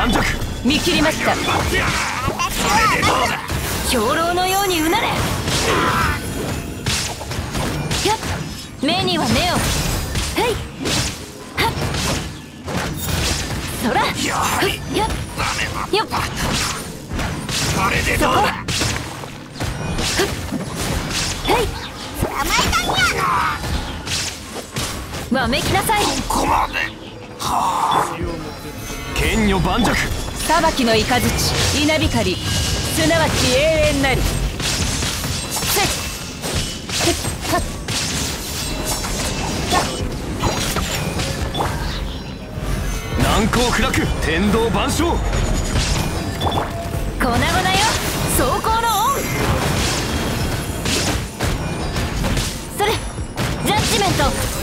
盤石見切りました。兵糧のようにうなれやっ目には目をはいはっそらやはりやっよっこれでどうだはい甘えたんやわめきなさいここまではあ剣女盤石。裁きの雷。稲光。すなわち永遠なり。せっ。せっはっ難攻不落天道万象。粉々よ。走行のオンそれジャッジメント